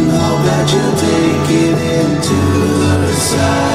and how bad you take it into the side.